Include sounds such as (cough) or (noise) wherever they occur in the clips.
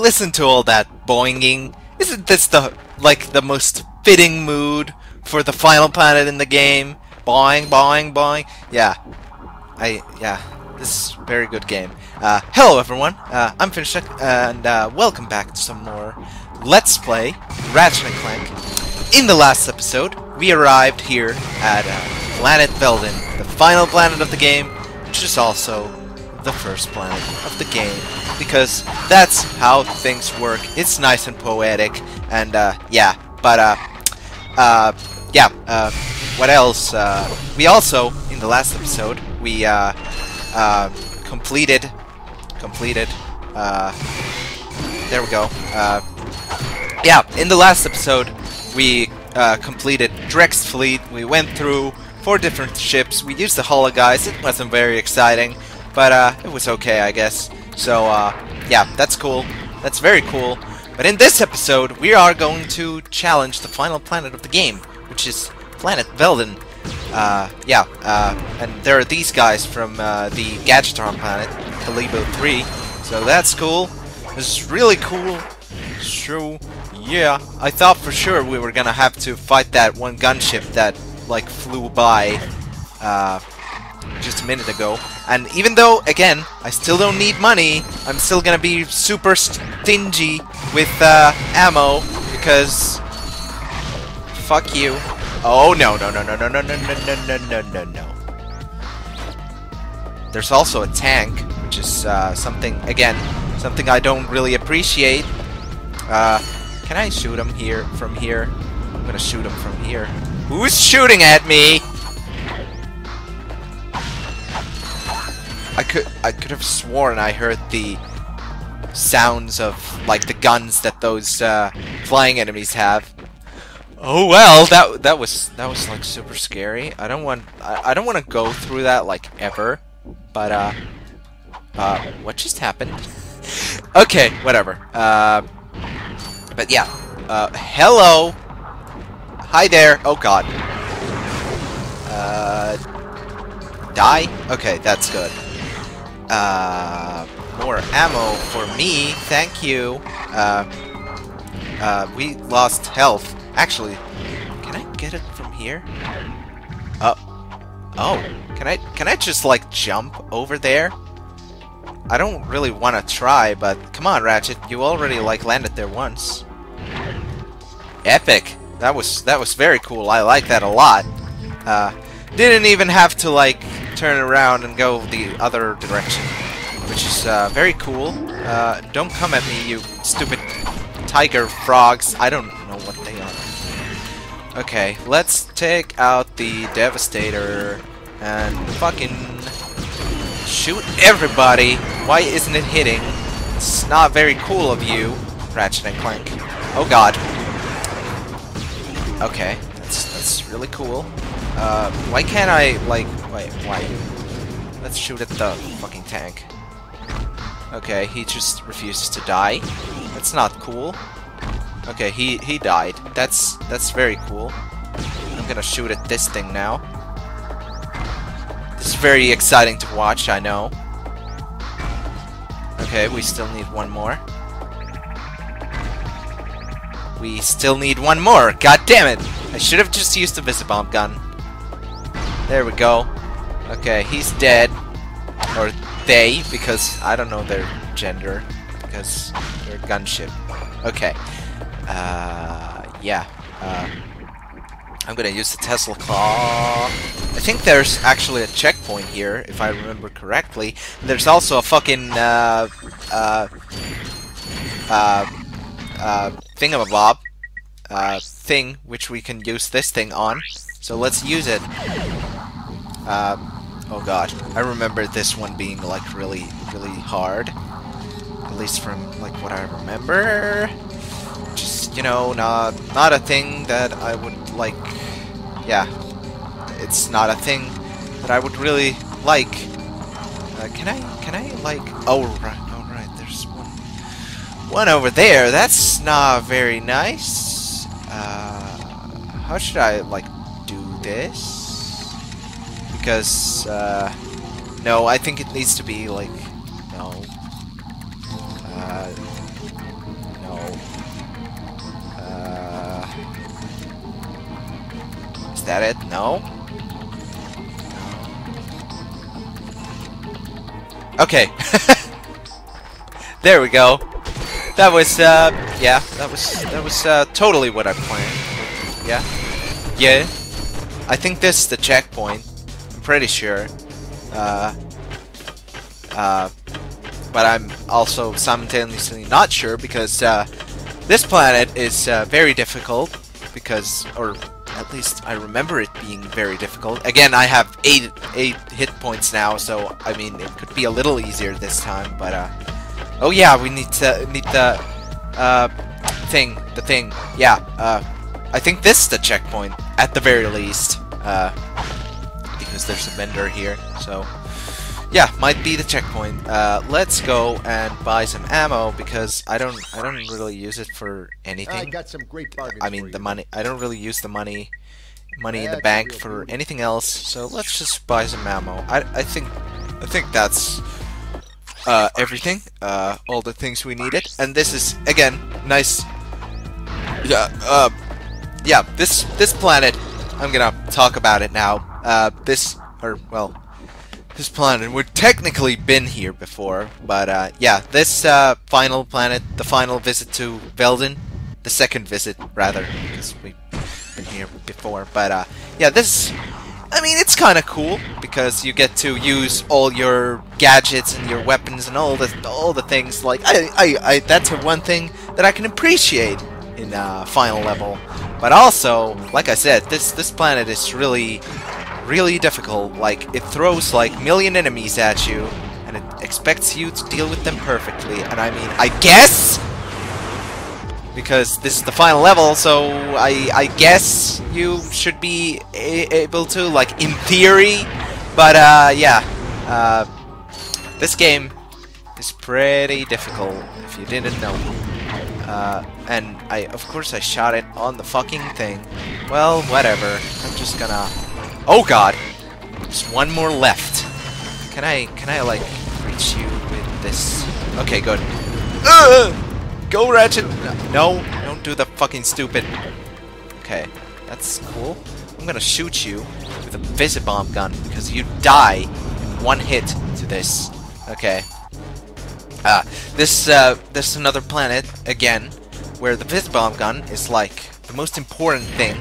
listen to all that boinging. Isn't this the like the most fitting mood for the final planet in the game? Boing, boing, boing. Yeah, I yeah. This is a very good game. Uh, hello everyone. Uh, I'm FinnishDuck, and uh, welcome back to some more Let's Play Ratchet and Clank. In the last episode, we arrived here at uh, Planet Veldin, the final planet of the game, which is also the first planet of the game because that's how things work. It's nice and poetic, and uh, yeah. But uh, uh, yeah. Uh, what else? Uh, we also in the last episode we uh, uh, completed completed. Uh, there we go. Uh, yeah, in the last episode we uh, completed Drek's fleet. We went through four different ships. We used the hologuise. It wasn't very exciting, but uh, it was okay, I guess. So uh, yeah, that's cool. That's very cool. But in this episode, we are going to challenge the final planet of the game, which is Planet Veldin. Uh, yeah, uh, and there are these guys from uh, the Gadgetron planet, Kalebo 3. So that's cool. This is really cool. So, yeah, I thought for sure we were gonna have to fight that one gunship that, like, flew by, uh, just a minute ago. And even though, again, I still don't need money, I'm still gonna be super stingy with uh, ammo because fuck you. Oh no no no no no no no no no no no no. There's also a tank, which is uh, something again, something I don't really appreciate. Uh, can I shoot him here from here? I'm gonna shoot him from here. Who's shooting at me? I could I could have sworn I heard the sounds of like the guns that those uh, flying enemies have. Oh well, that that was that was like super scary. I don't want I, I don't want to go through that like ever. But uh, uh, what just happened? (laughs) okay, whatever. Uh, but yeah. Uh, hello. Hi there. Oh God. Uh, die. Okay, that's good. Uh, more ammo for me, thank you. Uh, uh, we lost health. Actually, can I get it from here? Oh, oh, can I, can I just, like, jump over there? I don't really want to try, but come on, Ratchet, you already, like, landed there once. Epic! That was, that was very cool, I like that a lot. Uh, didn't even have to, like, turn around and go the other direction, which is uh, very cool. Uh, don't come at me, you stupid tiger frogs. I don't know what they are. Okay, let's take out the Devastator and fucking shoot everybody. Why isn't it hitting? It's not very cool of you, Ratchet and Clank. Oh god. Okay, that's that's really cool. Uh, why can't I, like, wait, why? Let's shoot at the fucking tank. Okay, he just refuses to die. That's not cool. Okay, he, he died. That's, that's very cool. I'm gonna shoot at this thing now. This is very exciting to watch, I know. Okay, we still need one more. We still need one more! God damn it! I should have just used the Visibomb gun. There we go. Okay, he's dead. Or they, because I don't know their gender. Because they're a gunship. Okay. Uh, yeah. Uh, I'm gonna use the Tesla Claw. I think there's actually a checkpoint here, if I remember correctly. There's also a fucking, uh, uh, uh, uh, thingamabob, uh, thing, which we can use this thing on. So let's use it. Uh, oh god, I remember this one being like really, really hard. At least from like what I remember. Just, you know, not, not a thing that I would like, yeah. It's not a thing that I would really like. Uh, can I, can I like, oh right, oh right, there's one, one over there. That's not very nice. Uh, how should I like do this? because, uh, no, I think it needs to be, like, no. Uh, no. Uh, is that it? No? Okay. (laughs) there we go. That was, uh, yeah, that was, that was, uh, totally what I planned. Yeah. Yeah. I think this is the checkpoint. Pretty sure. Uh, uh, but I'm also simultaneously not sure because, uh, this planet is, uh, very difficult because, or at least I remember it being very difficult. Again, I have eight eight hit points now, so I mean it could be a little easier this time. But uh, oh yeah, we need to need the uh, thing, the thing. Yeah, uh, I think this is the checkpoint at the very least, uh, there's a vendor here. So yeah, might be the checkpoint. Uh, let's go and buy some ammo because I don't I don't really use it for anything. I got some great bargains. I mean the money. I don't really use the money money in the bank for anything else. So let's just buy some ammo. I I think I think that's uh, everything. Uh, all the things we needed. And this is again nice. Yeah. Uh, yeah. This this planet. I'm gonna talk about it now. Uh, this or well this planet. We've technically been here before, but uh, yeah, this uh, final planet, the final visit to Veldin, the second visit rather, because we've been here before. But uh, yeah, this, I mean, it's kind of cool because you get to use all your gadgets and your weapons and all the all the things. Like I, I, I that's one thing that I can appreciate in uh, final level. But also, like I said, this this planet is really really difficult. Like, it throws like million enemies at you, and it expects you to deal with them perfectly. And I mean, I guess because this is the final level, so I I guess you should be able to, like, in theory. But uh, yeah, uh, this game is pretty difficult if you didn't know. Uh, and I, of course, I shot it on the fucking thing. Well, whatever. I'm just gonna Oh god! Just one more left. Can I, can I like, reach you with this? Okay, good. Uh, go, Ratchet! No, don't do the fucking stupid... Okay, that's cool. I'm gonna shoot you with a Visibomb gun because you die in one hit to this. Okay. Uh, this, uh, this is another planet, again, where the Visibomb gun is like the most important thing.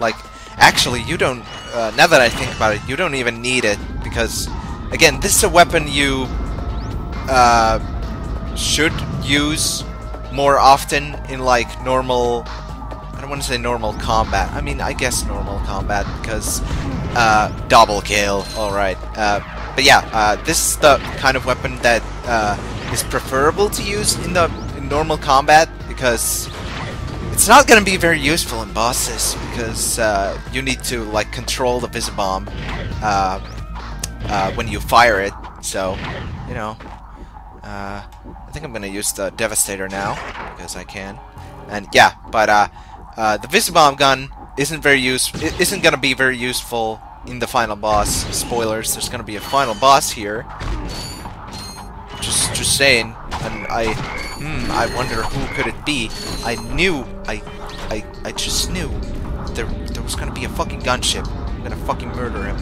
Like, Actually, you don't... Uh, now that I think about it, you don't even need it, because, again, this is a weapon you uh, should use more often in, like, normal... I don't want to say normal combat. I mean, I guess normal combat, because... Uh, double kill, alright. Uh, but yeah, uh, this is the kind of weapon that uh, is preferable to use in the in normal combat, because it's not going to be very useful in bosses because uh, you need to like control the Visibomb uh, uh, when you fire it. So, you know, uh, I think I'm going to use the Devastator now because I can. And yeah, but uh, uh, the Visibomb gun isn't very use isn't going to be very useful in the final boss. Spoilers: there's going to be a final boss here. Just, just saying. And I I wonder who could it be? I knew, I, I, I just knew there, there was gonna be a fucking gunship. I'm gonna fucking murder him.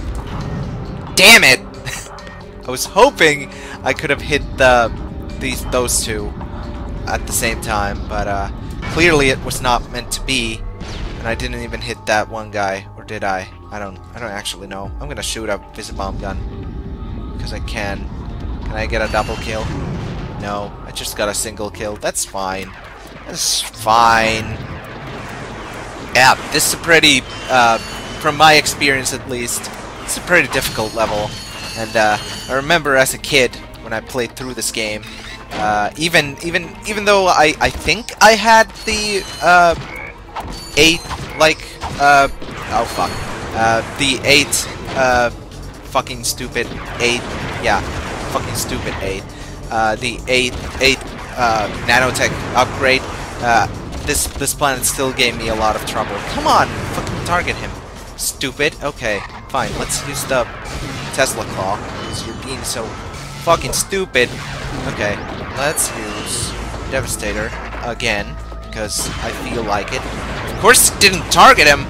Damn it! (laughs) I was hoping I could have hit the, these, those two at the same time, but uh, clearly it was not meant to be, and I didn't even hit that one guy, or did I? I don't, I don't actually know. I'm gonna shoot a Visibomb gun because I can. Can I get a double kill? No, I just got a single kill. That's fine. That's fine. Yeah, this is a pretty, uh, from my experience at least, it's a pretty difficult level. And uh, I remember as a kid when I played through this game, uh, even even even though I I think I had the uh, eight like uh, oh fuck uh, the eight uh, fucking stupid eight yeah fucking stupid eight uh, the 8, 8 uh, nanotech upgrade, uh, this, this planet still gave me a lot of trouble. Come on, fucking target him. Stupid. Okay, fine. Let's use the Tesla Claw, because you're being so fucking stupid. Okay, let's use Devastator again, because I feel like it. Of course it didn't target him!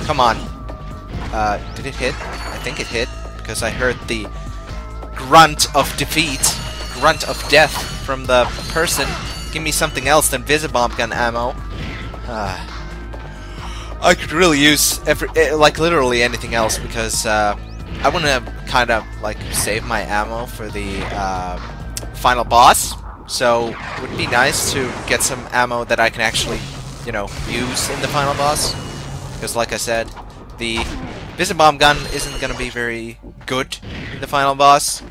Come on. Uh, did it hit? I think it hit, because I heard the grunt of defeat, grunt of death from the person. Give me something else than Visibomb gun ammo. Uh, I could really use every, eh, like literally anything else because uh, I want to kind of like save my ammo for the uh, final boss. So it would be nice to get some ammo that I can actually, you know, use in the final boss. Because like I said, the Visibomb gun isn't going to be very good in the final boss.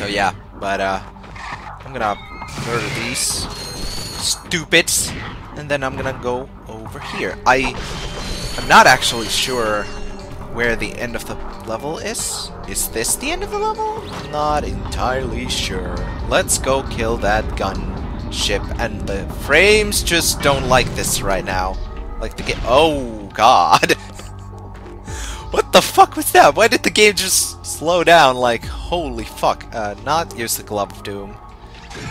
So yeah, but uh, I'm gonna murder these stupids, and then I'm gonna go over here. I I'm not actually sure where the end of the level is. Is this the end of the level? Not entirely sure. Let's go kill that gun ship, and the frames just don't like this right now. Like the game. Oh God. What the fuck was that? Why did the game just slow down? Like holy fuck. Uh, not use the glove of doom.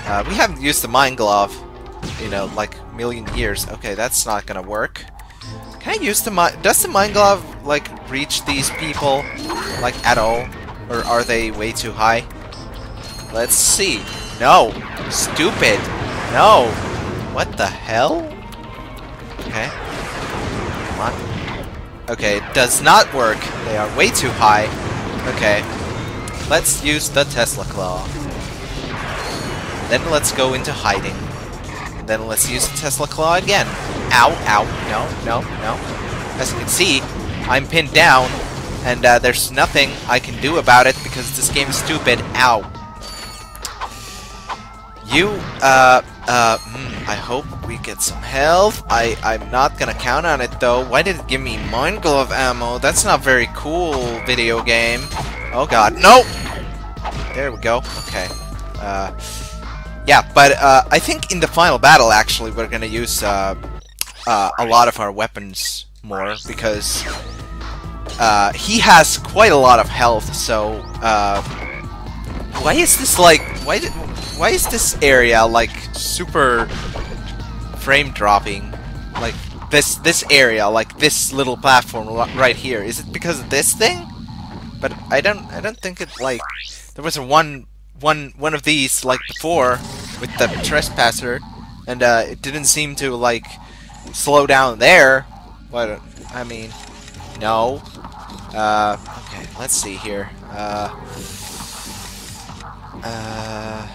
Uh, we haven't used the mind glove, you know, like million years. Okay, that's not gonna work. Can I use the mind... Does the mind glove, like, reach these people, like, at all? Or are they way too high? Let's see. No! Stupid! No! What the hell? Okay. Okay, it does not work. They are way too high. Okay. Let's use the Tesla Claw. Then let's go into hiding. Then let's use the Tesla Claw again. Ow, ow, no, no, no. As you can see, I'm pinned down, and uh, there's nothing I can do about it because this game is stupid. Ow. You, uh, uh, mm, I hope we get some health. I, I'm not gonna count on it though. Why did it give me Mind Glove ammo? That's not very cool, video game. Oh god, no! There we go, okay. Uh, yeah, but uh, I think in the final battle, actually, we're gonna use uh, uh, a lot of our weapons more because uh, he has quite a lot of health. So uh, why is this like why did, why is this area like super frame dropping? Like this this area, like this little platform right here. Is it because of this thing? But I don't I don't think it like there was a one one one of these like before with the trespasser, and uh, it didn't seem to like slow down there. But I mean, no. Uh, okay, let's see here. Uh, uh,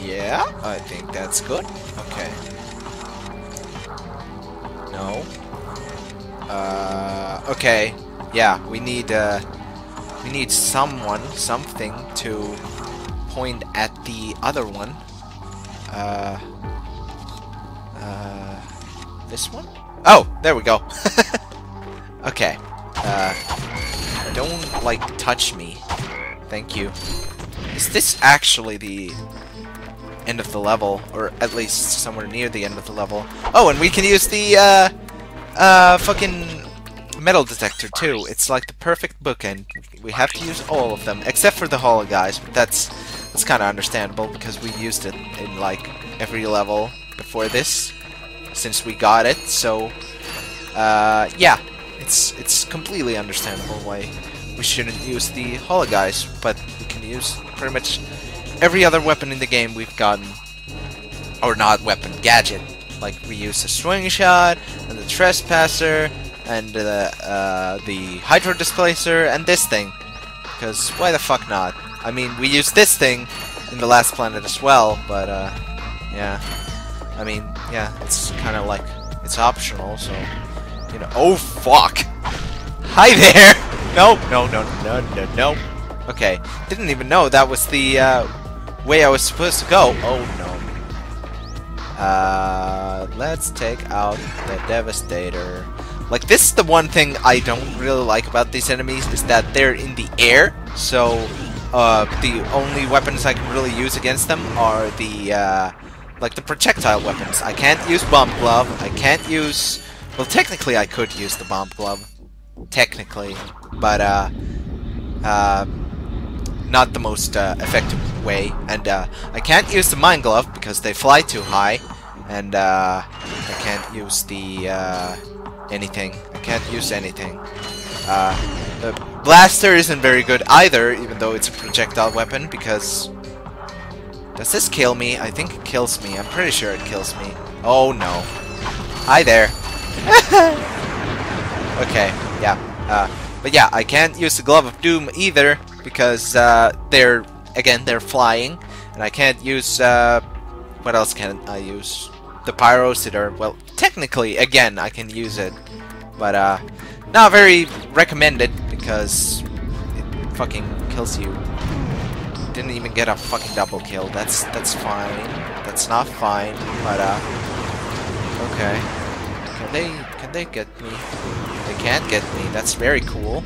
yeah, I think that's good. Okay. No. Uh, okay. Yeah, we need uh, we need someone, something to point at the other one. Uh, uh, this one? Oh, there we go. (laughs) okay. Uh, don't, like, touch me. Thank you. Is this actually the end of the level? Or at least somewhere near the end of the level? Oh, and we can use the, uh, uh, fucking metal detector too. It's like the perfect bookend. We have to use all of them, except for the hologuise, but that's that's kind of understandable because we used it in like every level before this since we got it. So uh, yeah, it's it's completely understandable why we shouldn't use the hologuise, but we can use pretty much every other weapon in the game we've gotten, or not weapon, gadget. Like we use the swing shot and the trespasser and the uh, the hydro displacer and this thing. Because why the fuck not? I mean, we used this thing in the last planet as well, but uh, yeah. I mean, yeah, it's kind of like it's optional, so you know. Oh fuck! (laughs) Hi there! No, no, no, no, no, no. Okay, didn't even know that was the uh, way I was supposed to go. Oh no. Uh, let's take out the Devastator. Like, this is the one thing I don't really like about these enemies, is that they're in the air, so uh, the only weapons I can really use against them are the, uh, like the projectile weapons. I can't use Bomb Glove, I can't use... Well, technically I could use the Bomb Glove. Technically. But, uh, uh, not the most uh, effective way. And uh, I can't use the Mind Glove because they fly too high. And uh, I can't use the... Uh, anything. I can't use anything. Uh, the blaster isn't very good either, even though it's a projectile weapon, because... Does this kill me? I think it kills me. I'm pretty sure it kills me. Oh no. Hi there. (laughs) okay, yeah. Uh, but yeah, I can't use the Glove of Doom either, because uh, they're, again, they're flying. And I can't use, uh, what else can I use? The Pyrocitor. Well, technically, again, I can use it. But, uh, not very recommended, because it fucking kills you. Didn't even get a fucking double kill. That's, that's fine. That's not fine, but, uh, okay. Can they, can they get me? They can't get me. That's very cool.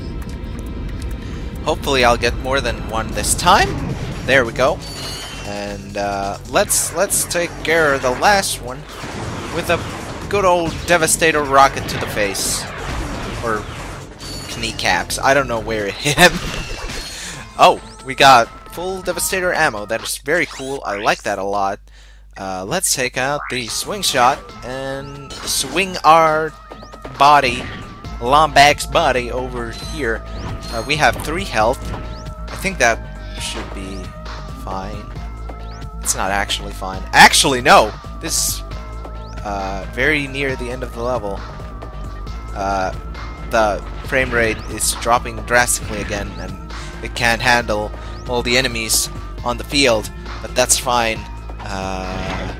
Hopefully I'll get more than one this time. There we go. And uh, let's let's take care of the last one with a good old Devastator rocket to the face. Or kneecaps. I don't know where it hit him. (laughs) oh, we got full Devastator ammo. That is very cool. I like that a lot. Uh, let's take out the swing shot and swing our body, Lombax's body, over here. Uh, we have three health. I think that should be fine. It's not actually fine. Actually, no! This uh, very near the end of the level. Uh, the frame rate is dropping drastically again, and it can't handle all the enemies on the field, but that's fine. Uh,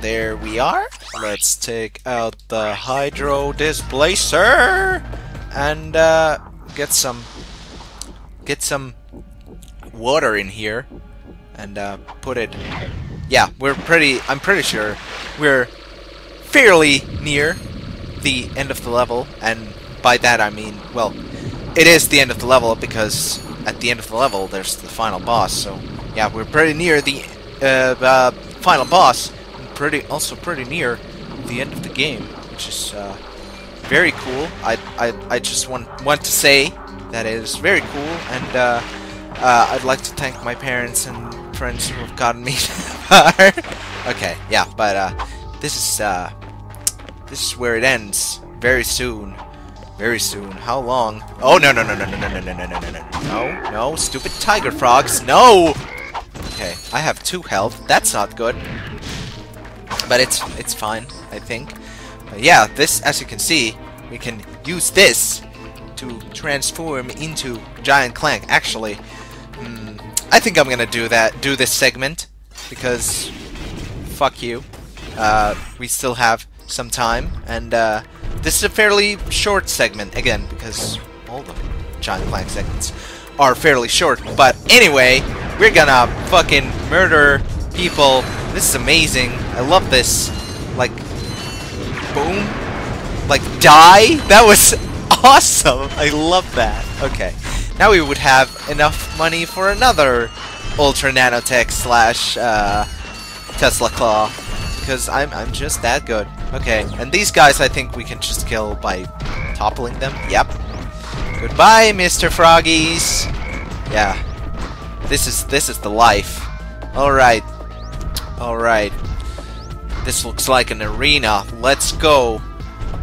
there we are. Let's take out the Hydro Displacer and uh, get some get some water in here and uh, put it. Yeah, we're pretty. I'm pretty sure we're fairly near the end of the level, and by that I mean, well, it is the end of the level because at the end of the level there's the final boss. So yeah, we're pretty near the uh, uh, final boss, pretty also pretty near the end of the game, which is uh, very cool. I, I I just want want to say that it is very cool, and uh, uh, I'd like to thank my parents and friends who have gotten me okay, yeah, but uh, this is uh, this is where it ends very soon. Very soon. How long? Oh no no no no no no no no no no no no no stupid tiger frogs no. Okay, I have two health. That's not good. But it's it's fine, I think. But yeah, this as you can see, we can use this to transform into Giant Clank. Actually, mm, I think I'm gonna do that. Do this segment because fuck you. Uh, we still have some time, and uh, this is a fairly short segment, again, because all the Giant Clank segments are fairly short. But anyway, we're gonna fucking murder people. This is amazing. I love this. Like, boom. Like, die? That was (laughs) awesome. I love that. Okay. Now we would have enough money for another Ultra Nanotech slash uh, Tesla Claw because I'm, I'm just that good. Okay, and these guys I think we can just kill by toppling them. Yep. Goodbye, Mr. Froggies. Yeah. This is this is the life. Alright. Alright. This looks like an arena. Let's go.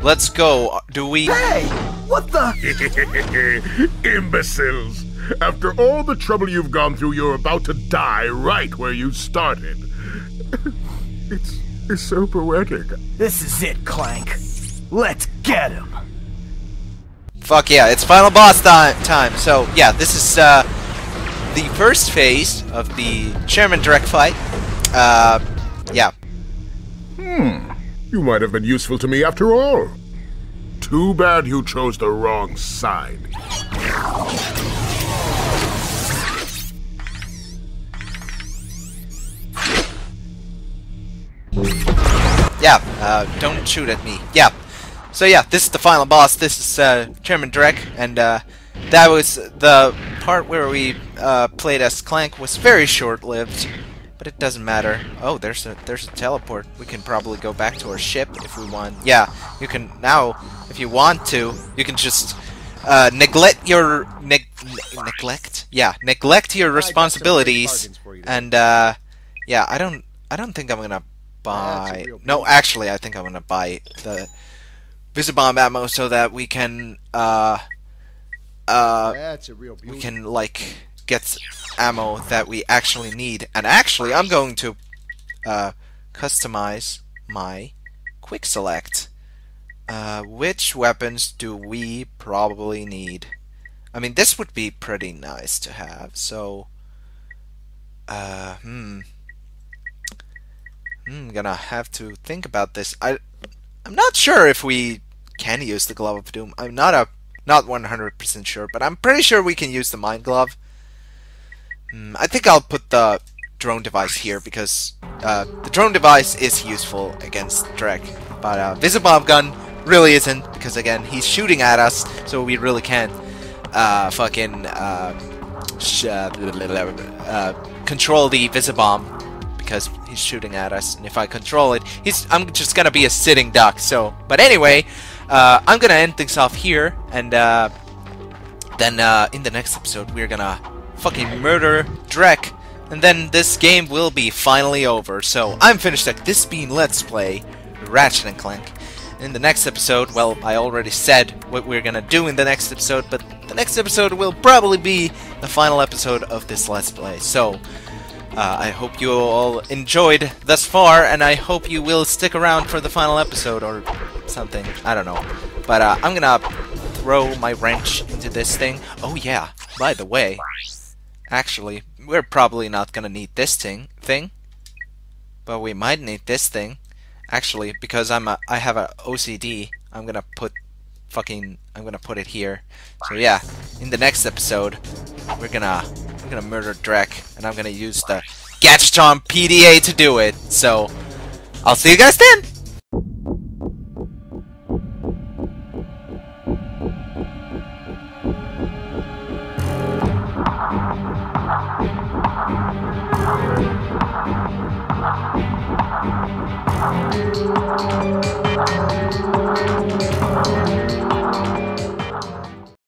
Let's go. Do we Hey! What the (laughs) Imbeciles! After all the trouble you've gone through, you're about to die right where you started. (laughs) it's it's so poetic. This is it, Clank. Let's get him. Fuck yeah, it's final boss time, time. So, yeah, this is uh, the first phase of the Chairman Drek fight. Uh, yeah. Hmm. You might have been useful to me after all. Too bad you chose the wrong side. Yeah, uh, don't shoot at me. Yeah. So yeah, this is the final boss. This is uh, Chairman Drek, and uh, that was the part where we uh, played as Clank was very short-lived, but it doesn't matter. Oh, there's a there's a teleport. We can probably go back to our ship if we want. Yeah, you can now, if you want to, you can just uh, neglect your neg ne neglect. Yeah, neglect your responsibilities, and uh, yeah, I don't I don't think I'm gonna buy. No, actually, I think I'm gonna buy the Visibomb ammo so that we can uh uh That's a real we can like get ammo that we actually need. And actually, I'm going to uh, customize my quick select. Uh, which weapons do we probably need? I mean, this would be pretty nice to have. So, uh, hmm, I'm gonna have to think about this. I, I'm not sure if we can use the glove of doom. I'm not a not 100% sure, but I'm pretty sure we can use the mind glove. Hmm, I think I'll put the drone device here because uh, the drone device is useful against Drek, but uh, Visibomb gun really isn't because again he's shooting at us, so we really can't uh, fucking uh, uh, uh, control the Visibomb because he's shooting at us, and if I control it, he's I'm just gonna be a sitting duck. So, but anyway, I'm gonna end things off here, and then in the next episode we're gonna fucking murder Drek, and then this game will be finally over. So I'm FinnishDuck this being Let's Play Ratchet and Clank. In the next episode, well, I already said what we're gonna do in the next episode, but the next episode will probably be the final episode of this Let's Play. So. Uh, I hope you all enjoyed thus far, and I hope you will stick around for the final episode or something. I don't know. But uh, I'm gonna throw my wrench into this thing. Oh yeah, by the way, actually, we're probably not gonna need this thing, thing, but we might need this thing. Actually, because I'm a, I have a OCD, I'm gonna put fucking, I'm gonna put it here. So yeah, in the next episode, we're gonna I'm gonna murder Drek, and I'm gonna use the Gadgetron PDA to do it. So, I'll see you guys then! Thank you.